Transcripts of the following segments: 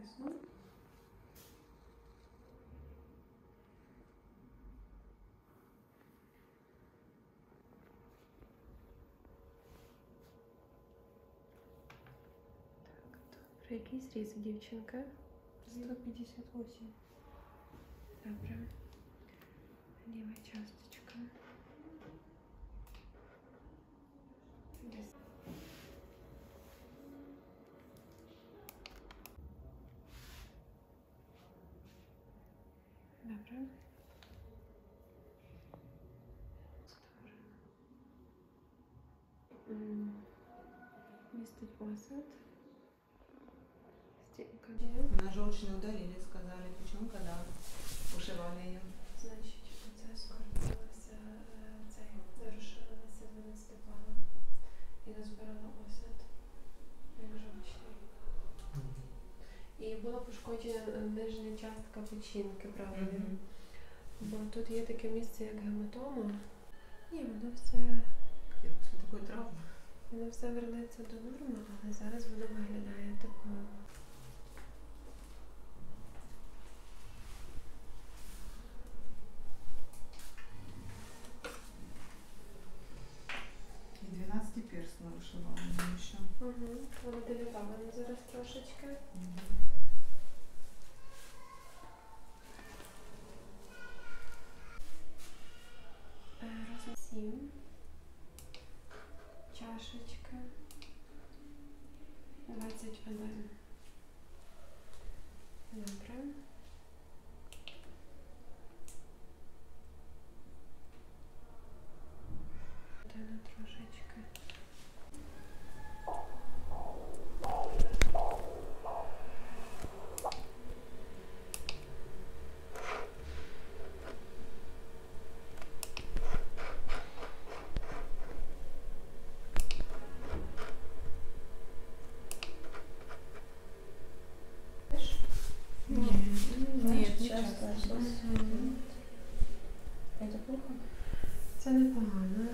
Ясно. Так, добре. Який зріз у дівчинка? 158. Добре. Ліва часточка. Добре. М, Містить осад. Стінка є. На желчный удалили, сказали. Почему, когда ушивали ее? Значить, Була пошкоджена нижня частка печінки, правильно? Бо тут є таке місце, як гематома. Ні, воно все, Я после такой травмы. воно все вернеться до норми, але зараз воно виглядає такою. И 12 перст нарушивала мне еще. Угу. Воно делітовано зараз трошечки. Е, Ага. Добре. Та, ну, трошечки. Плохо? Це непогано.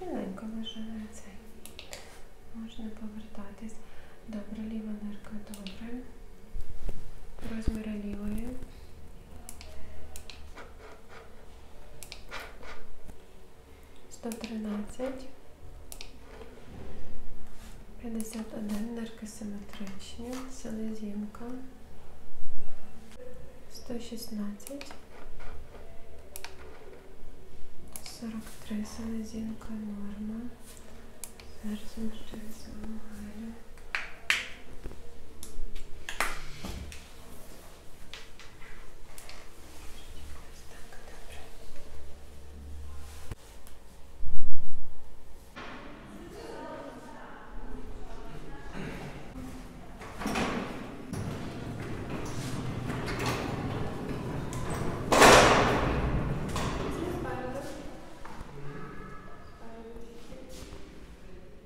Рівненько виживає цей. Можна повертатись. Добре, ліва нирка добре. Розміри лівої. Сто тринадцять. П'ятдесят наркосиметричні, нирки. Селезінка. 116. 43 селезінка норма. Зараз ми ще візьмемо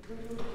Guru